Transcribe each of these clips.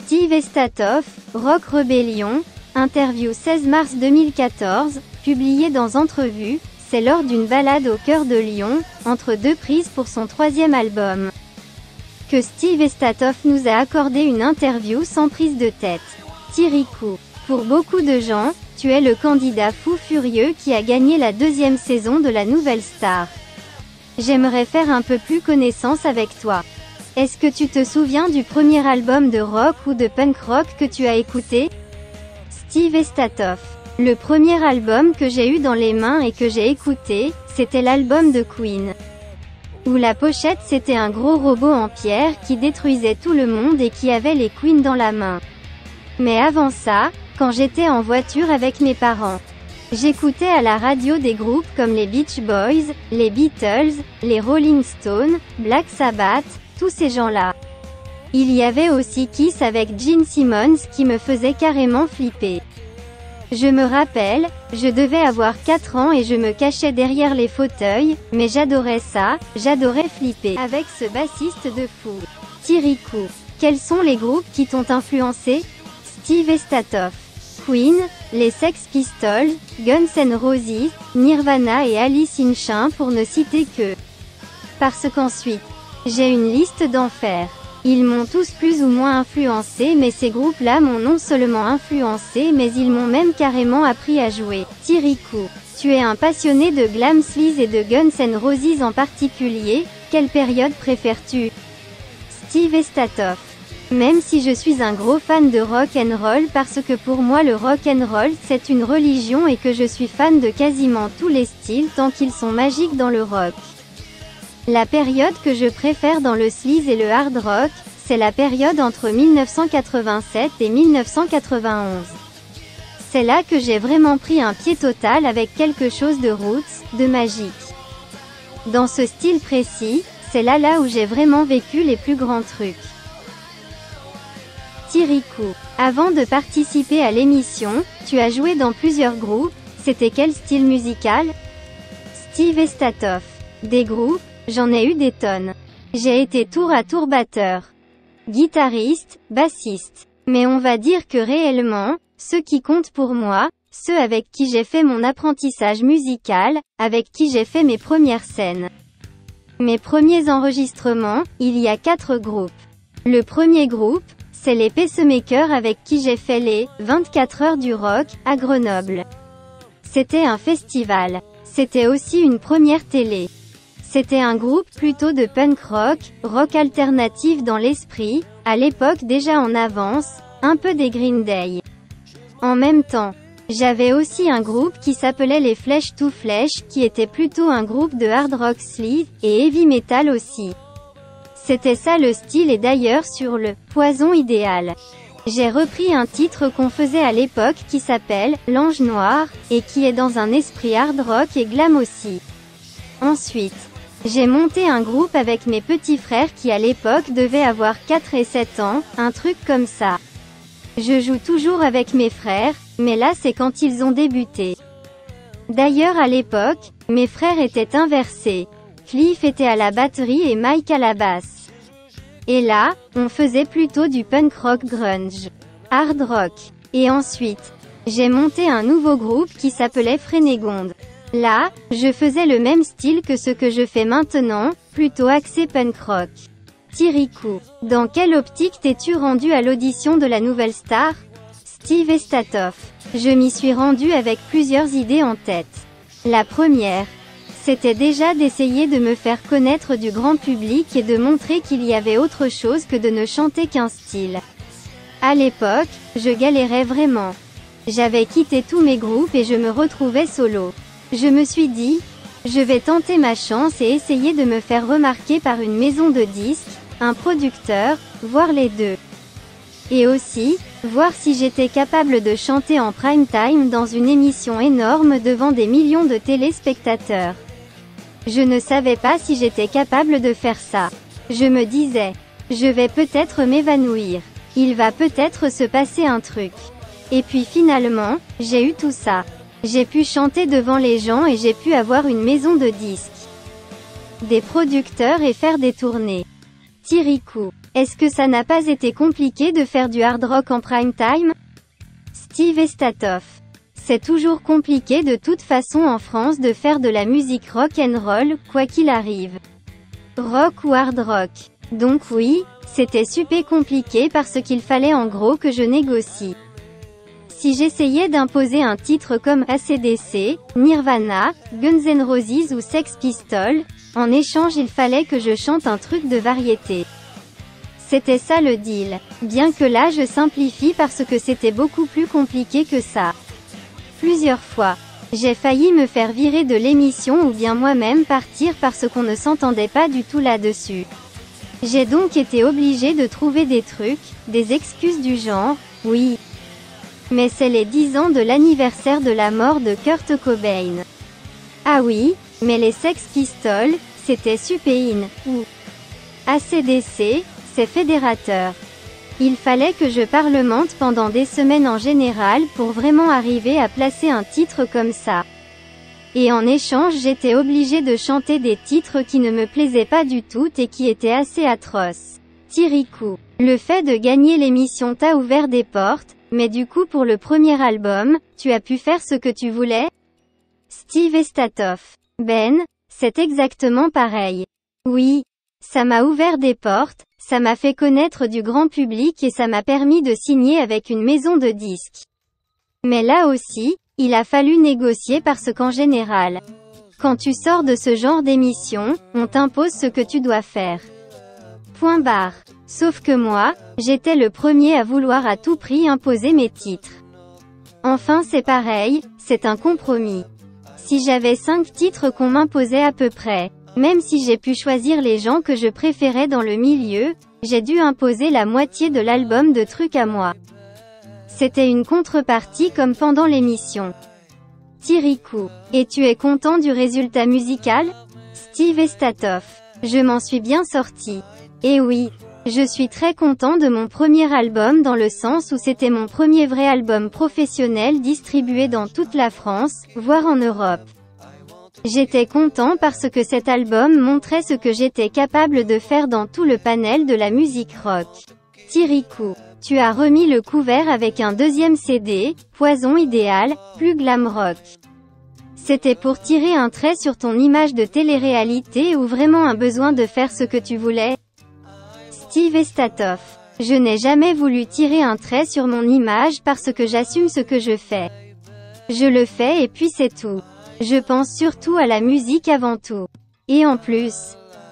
Steve Estatoff, Rock Rebellion, interview 16 mars 2014, publié dans Entrevue, c'est lors d'une balade au cœur de Lyon, entre deux prises pour son troisième album, que Steve Estatoff nous a accordé une interview sans prise de tête. Tirikou. Pour beaucoup de gens, tu es le candidat fou furieux qui a gagné la deuxième saison de la Nouvelle Star. J'aimerais faire un peu plus connaissance avec toi. Est-ce que tu te souviens du premier album de rock ou de punk rock que tu as écouté? Steve Estatoff. Le premier album que j'ai eu dans les mains et que j'ai écouté, c'était l'album de Queen. Où la pochette c'était un gros robot en pierre qui détruisait tout le monde et qui avait les Queen dans la main. Mais avant ça, quand j'étais en voiture avec mes parents, j'écoutais à la radio des groupes comme les Beach Boys, les Beatles, les Rolling Stones, Black Sabbath, ces gens-là. Il y avait aussi Kiss avec Gene Simmons qui me faisait carrément flipper. Je me rappelle, je devais avoir 4 ans et je me cachais derrière les fauteuils, mais j'adorais ça, j'adorais flipper avec ce bassiste de fou. Tirikou. Quels sont les groupes qui t'ont influencé? Steve Estatoff. Queen, les Sex Pistols, Guns N' Nirvana et Alice in Chains pour ne citer que. Parce qu'ensuite, j'ai une liste d'enfer. Ils m'ont tous plus ou moins influencé mais ces groupes-là m'ont non seulement influencé mais ils m'ont même carrément appris à jouer. Tirikou. Tu es un passionné de glam sleaze et de Guns N' Roses en particulier, quelle période préfères-tu? Steve Estatoff. Même si je suis un gros fan de rock and roll parce que pour moi le rock and roll c'est une religion et que je suis fan de quasiment tous les styles tant qu'ils sont magiques dans le rock. La période que je préfère dans le sleaze et le hard rock, c'est la période entre 1987 et 1991. C'est là que j'ai vraiment pris un pied total avec quelque chose de roots, de magique. Dans ce style précis, c'est là là où j'ai vraiment vécu les plus grands trucs. Tirikou. Avant de participer à l'émission, tu as joué dans plusieurs groupes, c'était quel style musical? Steve Estatoff. Des groupes, J'en ai eu des tonnes. J'ai été tour à tour batteur, guitariste, bassiste. Mais on va dire que réellement, ceux qui comptent pour moi, ceux avec qui j'ai fait mon apprentissage musical, avec qui j'ai fait mes premières scènes. Mes premiers enregistrements, il y a quatre groupes. Le premier groupe, c'est les Pacemakers avec qui j'ai fait les 24 heures du rock à Grenoble. C'était un festival. C'était aussi une première télé. C'était un groupe plutôt de punk rock, rock alternatif dans l'esprit, à l'époque déjà en avance, un peu des Green Day. En même temps, j'avais aussi un groupe qui s'appelait les Flèches to Flèches, qui était plutôt un groupe de hard rock sleeve, et heavy metal aussi. C'était ça le style et d'ailleurs sur le Poison idéal. J'ai repris un titre qu'on faisait à l'époque qui s'appelle L'Ange Noir, et qui est dans un esprit hard rock et glam aussi. Ensuite, j'ai monté un groupe avec mes petits frères qui à l'époque devaient avoir 4 et 7 ans, un truc comme ça. Je joue toujours avec mes frères, mais là c'est quand ils ont débuté. D'ailleurs à l'époque, mes frères étaient inversés. Cliff était à la batterie et Mike à la basse. Et là, on faisait plutôt du punk rock grunge. Hard rock. Et ensuite, j'ai monté un nouveau groupe qui s'appelait Frénégonde. Là, je faisais le même style que ce que je fais maintenant, plutôt axé punk rock. Tirikou. Dans quelle optique t'es-tu rendu à l'audition de la nouvelle star? Steve Estatoff. Je m'y suis rendu avec plusieurs idées en tête. La première, c'était déjà d'essayer de me faire connaître du grand public et de montrer qu'il y avait autre chose que de ne chanter qu'un style. À l'époque, je galérais vraiment. J'avais quitté tous mes groupes et je me retrouvais solo. Je me suis dit, je vais tenter ma chance et essayer de me faire remarquer par une maison de disques, un producteur, voir les deux. Et aussi, voir si j'étais capable de chanter en prime time dans une émission énorme devant des millions de téléspectateurs. Je ne savais pas si j'étais capable de faire ça. Je me disais, je vais peut-être m'évanouir. Il va peut-être se passer un truc. Et puis finalement, j'ai eu tout ça. J'ai pu chanter devant les gens et j'ai pu avoir une maison de disques. Des producteurs et faire des tournées. Tirikou. Est-ce que ça n'a pas été compliqué de faire du hard rock en prime time? Steve Estatoff. C'est toujours compliqué de toute façon en France de faire de la musique rock and roll, quoi qu'il arrive. Rock ou hard rock? Donc oui, c'était super compliqué parce qu'il fallait en gros que je négocie. Si j'essayais d'imposer un titre comme ACDC, Nirvana, Guns N' Roses ou Sex Pistols, en échange il fallait que je chante un truc de variété. C'était ça le deal. Bien que là je simplifie parce que c'était beaucoup plus compliqué que ça. Plusieurs fois. J'ai failli me faire virer de l'émission ou bien moi-même partir parce qu'on ne s'entendait pas du tout là-dessus. J'ai donc été obligé de trouver des trucs, des excuses du genre, oui, mais c'est les 10 ans de l'anniversaire de la mort de Kurt Cobain. Ah oui, mais les Sex Pistols, c'était Supéine, ou ACDC, c'est fédérateur. Il fallait que je parlemente pendant des semaines en général pour vraiment arriver à placer un titre comme ça. Et en échange j'étais obligé de chanter des titres qui ne me plaisaient pas du tout et qui étaient assez atroces. Tirikou. Le fait de gagner l'émission t'a ouvert des portes, mais du coup pour le premier album, tu as pu faire ce que tu voulais? Steve Estatoff. Ben, c'est exactement pareil. Oui. Ça m'a ouvert des portes, ça m'a fait connaître du grand public et ça m'a permis de signer avec une maison de disques. Mais là aussi, il a fallu négocier parce qu'en général, quand tu sors de ce genre d'émission, on t'impose ce que tu dois faire. Point barre. Sauf que moi, j'étais le premier à vouloir à tout prix imposer mes titres. Enfin c'est pareil, c'est un compromis. Si j'avais cinq titres qu'on m'imposait à peu près, même si j'ai pu choisir les gens que je préférais dans le milieu, j'ai dû imposer la moitié de l'album de trucs à moi. C'était une contrepartie comme pendant l'émission. Tirikou. Et tu es content du résultat musical? Steve Estatoff. Je m'en suis bien sorti. Et oui, je suis très content de mon premier album dans le sens où c'était mon premier vrai album professionnel distribué dans toute la France, voire en Europe. J'étais content parce que cet album montrait ce que j'étais capable de faire dans tout le panel de la musique rock. Tirikou. Tu as remis le couvert avec un deuxième CD, Poison idéal, plus glam rock. C'était pour tirer un trait sur ton image de télé-réalité ou vraiment un besoin de faire ce que tu voulais Steve Estatoff. Je n'ai jamais voulu tirer un trait sur mon image parce que j'assume ce que je fais. Je le fais et puis c'est tout. Je pense surtout à la musique avant tout. Et en plus,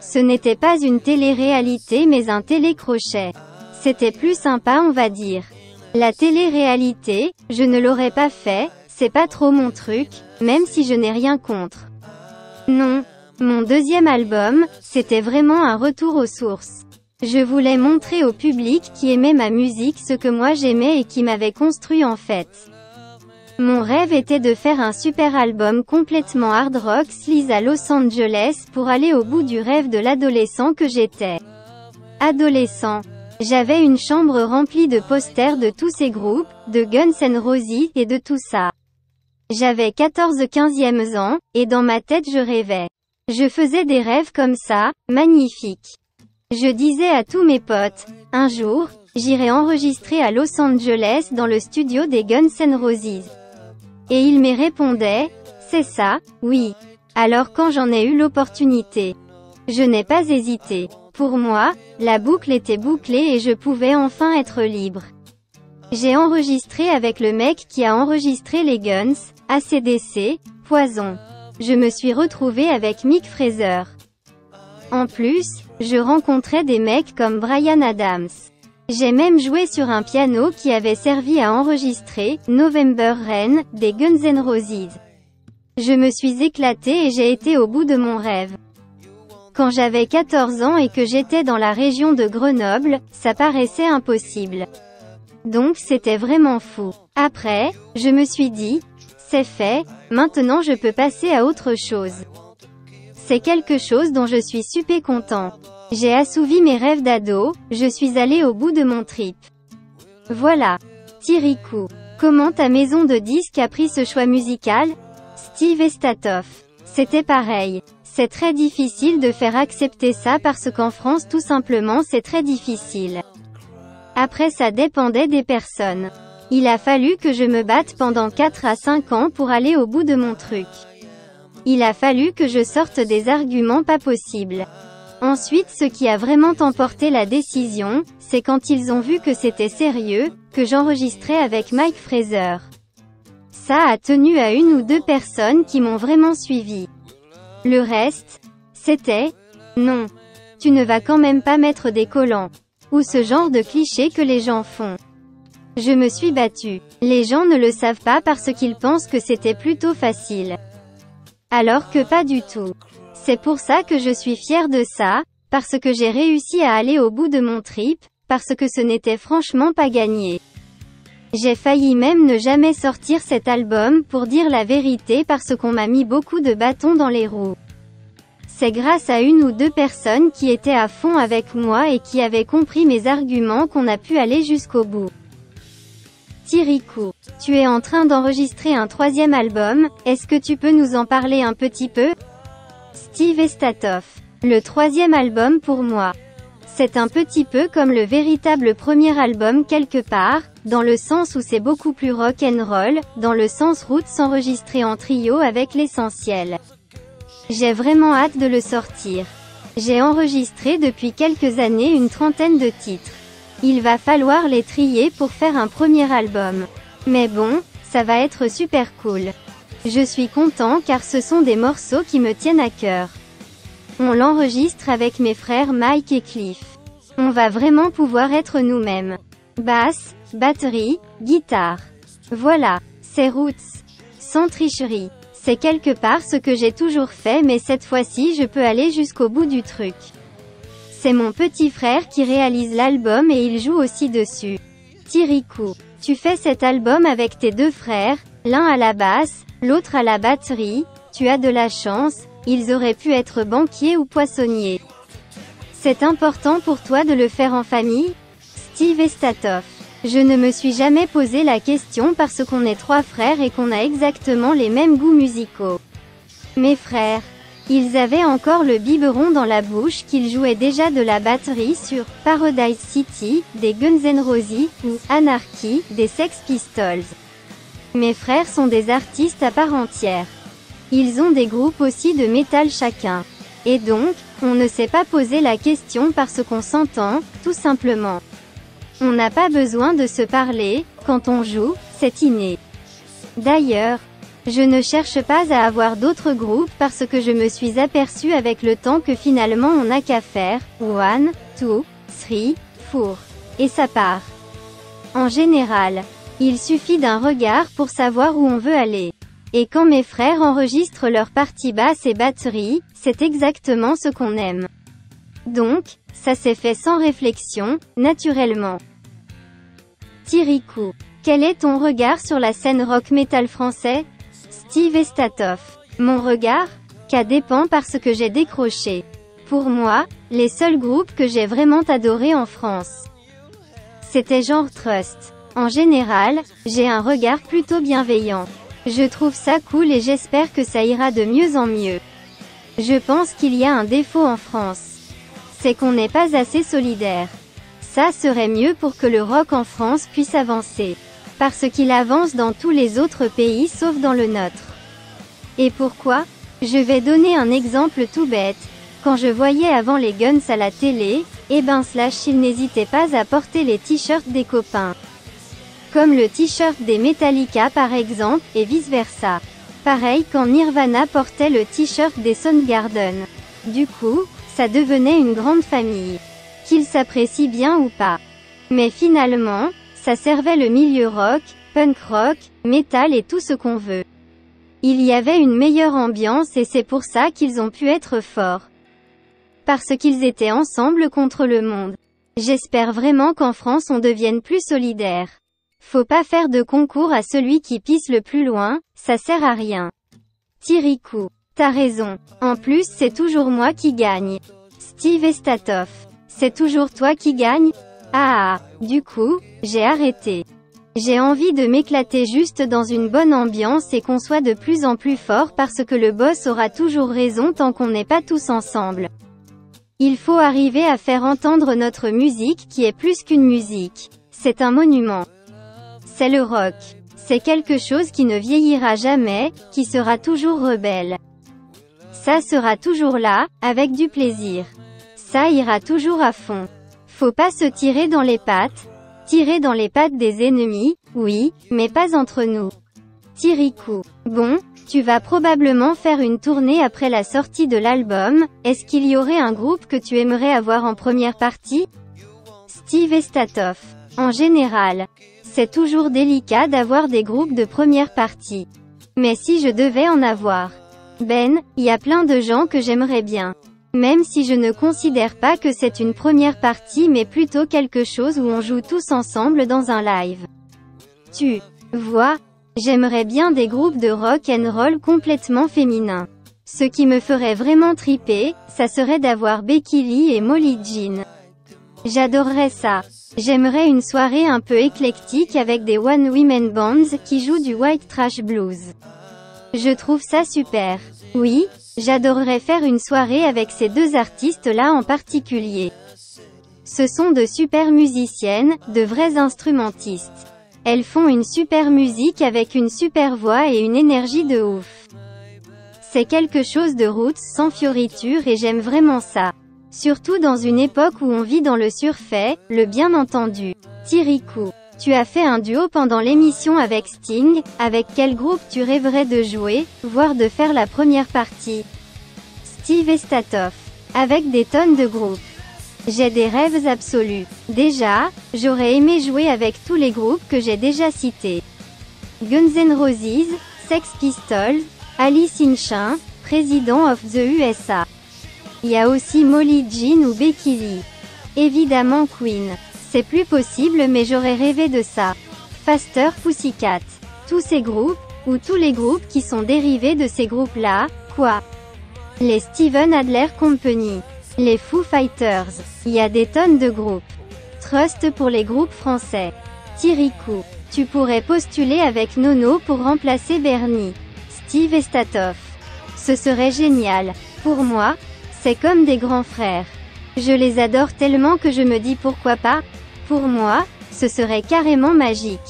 ce n'était pas une télé-réalité mais un télé-crochet. C'était plus sympa on va dire. La télé-réalité, je ne l'aurais pas fait, c'est pas trop mon truc, même si je n'ai rien contre. Non. Mon deuxième album, c'était vraiment un retour aux sources. Je voulais montrer au public qui aimait ma musique ce que moi j'aimais et qui m'avait construit en fait. Mon rêve était de faire un super album complètement hard rock sleaze à Los Angeles pour aller au bout du rêve de l'adolescent que j'étais. Adolescent. J'avais une chambre remplie de posters de tous ces groupes, de Guns N' Roses et de tout ça. J'avais 14-15e ans, et dans ma tête je rêvais. Je faisais des rêves comme ça, magnifiques. Je disais à tous mes potes, un jour, j'irai enregistrer à Los Angeles dans le studio des Guns N' Roses. Et ils me répondaient, c'est ça, oui. Alors quand j'en ai eu l'opportunité, je n'ai pas hésité. Pour moi, la boucle était bouclée et je pouvais enfin être libre. J'ai enregistré avec le mec qui a enregistré les Guns, ACDC, Poison. Je me suis retrouvé avec Mick Fraser. En plus, je rencontrais des mecs comme Brian Adams. J'ai même joué sur un piano qui avait servi à enregistrer November Rain des Guns N' Roses. Je me suis éclaté et j'ai été au bout de mon rêve. Quand j'avais 14 ans et que j'étais dans la région de Grenoble, ça paraissait impossible. Donc c'était vraiment fou. Après, je me suis dit, c'est fait, maintenant je peux passer à autre chose. C'est quelque chose dont je suis super content. J'ai assouvi mes rêves d'ado, je suis allé au bout de mon trip. Voilà. Tirikou. Comment ta maison de disques a pris ce choix musical? Steve Estatoff. C'était pareil. C'est très difficile de faire accepter ça parce qu'en France tout simplement c'est très difficile. Après ça dépendait des personnes. Il a fallu que je me batte pendant 4 à 5 ans pour aller au bout de mon truc. Il a fallu que je sorte des arguments pas possibles. Ensuite ce qui a vraiment emporté la décision, c'est quand ils ont vu que c'était sérieux, que j'enregistrais avec Mike Fraser. Ça a tenu à une ou deux personnes qui m'ont vraiment suivi. Le reste, c'était, non. Tu ne vas quand même pas mettre des collants. Ou ce genre de cliché que les gens font. Je me suis battue. Les gens ne le savent pas parce qu'ils pensent que c'était plutôt facile. Alors que pas du tout. C'est pour ça que je suis fière de ça, parce que j'ai réussi à aller au bout de mon trip, parce que ce n'était franchement pas gagné. J'ai failli même ne jamais sortir cet album pour dire la vérité parce qu'on m'a mis beaucoup de bâtons dans les roues. C'est grâce à une ou deux personnes qui étaient à fond avec moi et qui avaient compris mes arguments qu'on a pu aller jusqu'au bout. Tirikou, tu es en train d'enregistrer un troisième album, est-ce que tu peux nous en parler un petit peu? Steve Estatoff. Le troisième album pour moi. C'est un petit peu comme le véritable premier album quelque part, dans le sens où c'est beaucoup plus rock and roll, dans le sens route s'enregistrer en trio avec l'essentiel. J'ai vraiment hâte de le sortir. J'ai enregistré depuis quelques années une trentaine de titres. Il va falloir les trier pour faire un premier album. Mais bon, ça va être super cool. Je suis content car ce sont des morceaux qui me tiennent à cœur. On l'enregistre avec mes frères Mike et Cliff. On va vraiment pouvoir être nous-mêmes. Basse, batterie, guitare. Voilà, c'est Roots. Sans tricherie. C'est quelque part ce que j'ai toujours fait mais cette fois-ci je peux aller jusqu'au bout du truc. C'est mon petit frère qui réalise l'album et il joue aussi dessus. Tirikou. Tu fais cet album avec tes deux frères, l'un à la basse, l'autre à la batterie, tu as de la chance, ils auraient pu être banquiers ou poissonniers. C'est important pour toi de le faire en famille? Steve Estatoff. Je ne me suis jamais posé la question parce qu'on est trois frères et qu'on a exactement les mêmes goûts musicaux. Mes frères. Ils avaient encore le biberon dans la bouche qu'ils jouaient déjà de la batterie sur Paradise City, des Guns N' Roses, ou Anarchy, des Sex Pistols. Mes frères sont des artistes à part entière. Ils ont des groupes aussi de métal chacun. Et donc, on ne s'est pas posé la question parce qu'on s'entend, tout simplement. On n'a pas besoin de se parler, quand on joue, c'est inné. D'ailleurs, je ne cherche pas à avoir d'autres groupes parce que je me suis aperçu avec le temps que finalement on n'a qu'à faire, one, two, three, four. Et ça part. En général, il suffit d'un regard pour savoir où on veut aller. Et quand mes frères enregistrent leurs parties basses et batteries, c'est exactement ce qu'on aime. Donc, ça s'est fait sans réflexion, naturellement. Tirikou. Quel est ton regard sur la scène rock metal français? Steve Estatoff. Mon regard Qu'à dépend parce que j'ai décroché. Pour moi, les seuls groupes que j'ai vraiment adorés en France. C'était genre Trust. En général, j'ai un regard plutôt bienveillant. Je trouve ça cool et j'espère que ça ira de mieux en mieux. Je pense qu'il y a un défaut en France. C'est qu'on n'est pas assez solidaire. Ça serait mieux pour que le rock en France puisse avancer. Parce qu'il avance dans tous les autres pays sauf dans le nôtre. Et pourquoi? Je vais donner un exemple tout bête. Quand je voyais avant les guns à la télé, eh ben slash ils n'hésitaient pas à porter les t-shirts des copains. Comme le t-shirt des Metallica par exemple, et vice-versa. Pareil quand Nirvana portait le t-shirt des Soundgarden. Du coup, ça devenait une grande famille. Qu'ils s'apprécient bien ou pas. Mais finalement, ça servait le milieu rock, punk rock, metal et tout ce qu'on veut. Il y avait une meilleure ambiance et c'est pour ça qu'ils ont pu être forts. Parce qu'ils étaient ensemble contre le monde. J'espère vraiment qu'en France on devienne plus solidaire. Faut pas faire de concours à celui qui pisse le plus loin, ça sert à rien. Tirikou. T'as raison. En plus c'est toujours moi qui gagne. Steve Estatoff. C'est toujours toi qui gagne? Ah. Du coup, j'ai arrêté. J'ai envie de m'éclater juste dans une bonne ambiance et qu'on soit de plus en plus fort parce que le boss aura toujours raison tant qu'on n'est pas tous ensemble. Il faut arriver à faire entendre notre musique qui est plus qu'une musique. C'est un monument. C'est le rock. C'est quelque chose qui ne vieillira jamais, qui sera toujours rebelle. Ça sera toujours là, avec du plaisir. Ça ira toujours à fond. Faut pas se tirer dans les pattes, Tirer dans les pattes des ennemis, oui, mais pas entre nous. Tirikou. Bon, tu vas probablement faire une tournée après la sortie de l'album, est-ce qu'il y aurait un groupe que tu aimerais avoir en première partie? Steve Estatoff. En général, c'est toujours délicat d'avoir des groupes de première partie. Mais si je devais en avoir. Ben, il y a plein de gens que j'aimerais bien. Même si je ne considère pas que c'est une première partie mais plutôt quelque chose où on joue tous ensemble dans un live. Tu vois, j'aimerais bien des groupes de rock and roll complètement féminins. Ce qui me ferait vraiment triper, ça serait d'avoir Becky Lee et Molly Jean. J'adorerais ça. J'aimerais une soirée un peu éclectique avec des one women bands qui jouent du white trash blues. Je trouve ça super. Oui, J'adorerais faire une soirée avec ces deux artistes-là en particulier. Ce sont de super musiciennes, de vrais instrumentistes. Elles font une super musique avec une super voix et une énergie de ouf. C'est quelque chose de roots sans fioriture et j'aime vraiment ça. Surtout dans une époque où on vit dans le surfait, le bien entendu. Tirikou. Tu as fait un duo pendant l'émission avec Sting, avec quel groupe tu rêverais de jouer, voire de faire la première partie? Steve Estatoff. Avec des tonnes de groupes. J'ai des rêves absolus. Déjà, j'aurais aimé jouer avec tous les groupes que j'ai déjà cités. Guns N' Roses, Sex Pistols, Alice in Chains, President of the USA. Il y a aussi Molly Jean ou Becky Lee. Évidemment Queen. C'est plus possible mais j'aurais rêvé de ça. Faster Pussycat. Tous ces groupes, ou tous les groupes qui sont dérivés de ces groupes-là, quoi? Les Steven Adler Company. Les Foo Fighters. Il y a des tonnes de groupes. Trust pour les groupes français. Tirikou. Tu pourrais postuler avec Nono pour remplacer Bernie. Steve Estatoff. Ce serait génial. Pour moi, c'est comme des grands frères. Je les adore tellement que je me dis pourquoi pas Pour moi, ce serait carrément magique.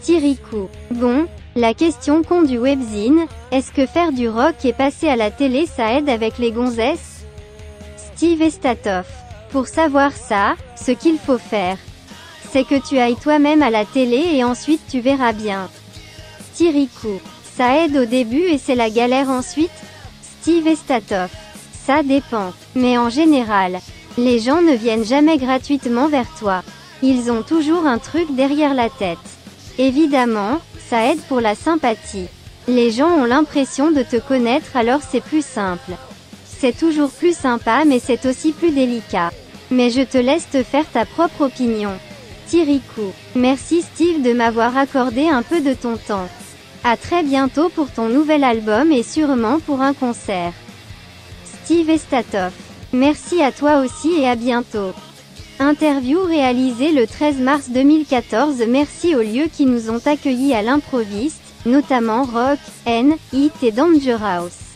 Tirikou. Bon, la question con du webzine, est-ce que faire du rock et passer à la télé ça aide avec les gonzesses? Steve Estatoff. Pour savoir ça, ce qu'il faut faire, c'est que tu ailles toi-même à la télé et ensuite tu verras bien. Tirikou. Ça aide au début et c'est la galère ensuite? Steve Estatoff. Ça dépend. Mais en général, les gens ne viennent jamais gratuitement vers toi. Ils ont toujours un truc derrière la tête. Évidemment, ça aide pour la sympathie. Les gens ont l'impression de te connaître alors c'est plus simple. C'est toujours plus sympa mais c'est aussi plus délicat. Mais je te laisse te faire ta propre opinion. Tirikou. Merci Steve de m'avoir accordé un peu de ton temps. À très bientôt pour ton nouvel album et sûrement pour un concert. Steve Estatoff. Merci à toi aussi et à bientôt. Interview réalisée le 13 mars 2014 Merci aux lieux qui nous ont accueillis à l'improviste, notamment Rock, N, It et Danger House.